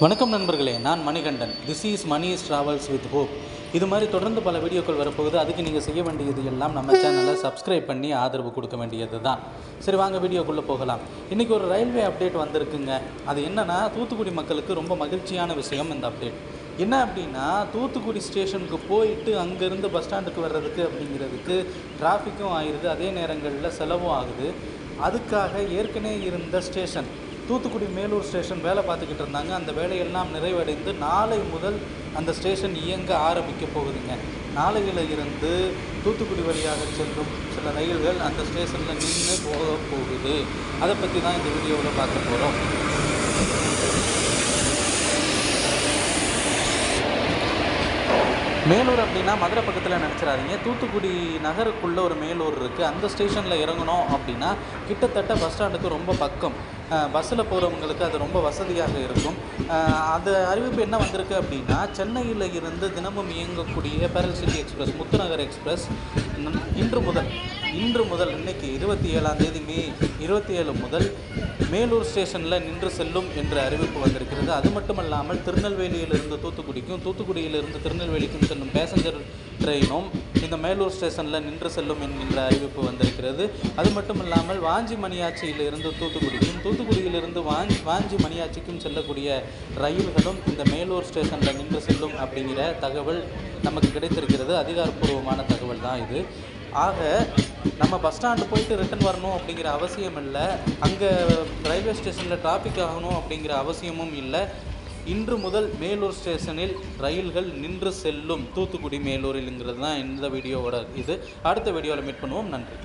வணக்கம் நண்பர்களே நான் Manikandan. This is Mani travels with hope இது மாதிரி தொடர்ந்து பல வீடியோக்கள் வரப்போகுது. அதுக்கு நீங்கள் செய்ய வேண்டியது எல்லாம் நம்ம சேனலை சப்ஸ்கிரைப் பண்ணி ஆதரவு கொடுக்க வேண்டியது தான் சரி வாங்க வீடியோக்குள்ளே போகலாம். இன்றைக்கி ஒரு ரயில்வே அப்டேட் வந்திருக்குங்க. அது என்னென்னா தூத்துக்குடி மக்களுக்கு ரொம்ப மகிழ்ச்சியான விஷயம் இந்த அப்டேட் என்ன அப்படின்னா தூத்துக்குடி ஸ்டேஷனுக்கு போயிட்டு அங்கேருந்து பஸ் ஸ்டாண்டுக்கு வர்றதுக்கு அப்படிங்கிறதுக்கு டிராஃபிக்கும் ஆயிடுது அதே நேரங்களில் செலவும் ஆகுது. அதுக்காக ஏற்கனவே இருந்த ஸ்டேஷன் தூத்துக்குடி மேலூர் ஸ்டேஷன் வேலை பார்த்துக்கிட்டு இருந்தாங்க. அந்த வேலையெல்லாம் நிறைவடைந்து நாளை முதல் அந்த ஸ்டேஷன் இயங்க ஆரம்பிக்க போகுதுங்க. நாளையில் இருந்து தூத்துக்குடி வழியாக செல்லும் சில ரயில்கள் அந்த ஸ்டேஷனில் நின்று போக போகுது. அதை பற்றி தான் இந்த வீடியோவில் பார்க்க போகிறோம் மேலூர் அப்படின்னா மதுரை பக்கத்தில் நினச்சிடாதீங்க. தூத்துக்குடி நகருக்குள்ளே ஒரு மேலூர் இருக்குது அந்த ஸ்டேஷனில் இறங்கணும் அப்படின்னா கிட்டத்தட்ட பஸ் ஸ்டாண்டுக்கு ரொம்ப பக்கம். பஸ்ஸில் போகிறவங்களுக்கு அது ரொம்ப வசதியாக இருக்கும். அது அறிவிப்பு என்ன வந்திருக்கு அப்படின்னா சென்னையில் இருந்து தினமும் இயங்கக்கூடிய pearl city express Muthunagar express இன்று முதல் இன்று முதல் இன்னைக்கு இருபத்தி ஏழாம் தேதி மே இருபத்தி ஏழு முதல் மேலூர் ஸ்டேஷனில் நின்று செல்லும் என்ற அறிவிப்பு வந்திருக்கிறது. அது மட்டுமல்லாமல் திருநெல்வேலியிலிருந்து தூத்துக்குடிக்கும் தூத்துக்குடியிலிருந்து திருநெல்வேலிக்கும் செல்லும் பேசஞ்சர் ட்ரெயினும் இந்த மேலூர் ஸ்டேஷனில் நின்று செல்லும் என்கின்ற அறிவிப்பு வந்திருக்கிறது. அது மட்டுமல்லாமல் வாஞ்சி மணியாச்சியிலிருந்து தூத்துக்குடிக்கும் தூத்துக்குடியிலிருந்து வாஞ்சி வாஞ்சி மணியாச்சிக்கும் செல்லக்கூடிய ரயில்களும் இந்த மேலூர் ஸ்டேஷனில் நின்று செல்லும் அப்படிங்கிற தகவல் நமக்கு கிடைத்திருக்கிறது. அதிகாரப்பூர்வமான தகவல் தான் இது. ஆக நம்ம பஸ் ஸ்டாண்டு போயிட்டு ரிட்டன் வரணும் அப்படிங்கிற அவசியம் இல்லை. அங்கே ரயில்வே ஸ்டேஷனில் டிராஃபிக் ஆகணும் அப்படிங்கிற அவசியமும் இல்லை. இன்று முதல் மேலூர் ஸ்டேஷனில் ரயில்கள் நின்று செல்லும். தூத்துக்குடி மேலூரில்ங்கிறது தான் இந்த வீடியோவோட இது. அடுத்த வீடியோவில் மீட் பண்ணுவோம். நன்றி.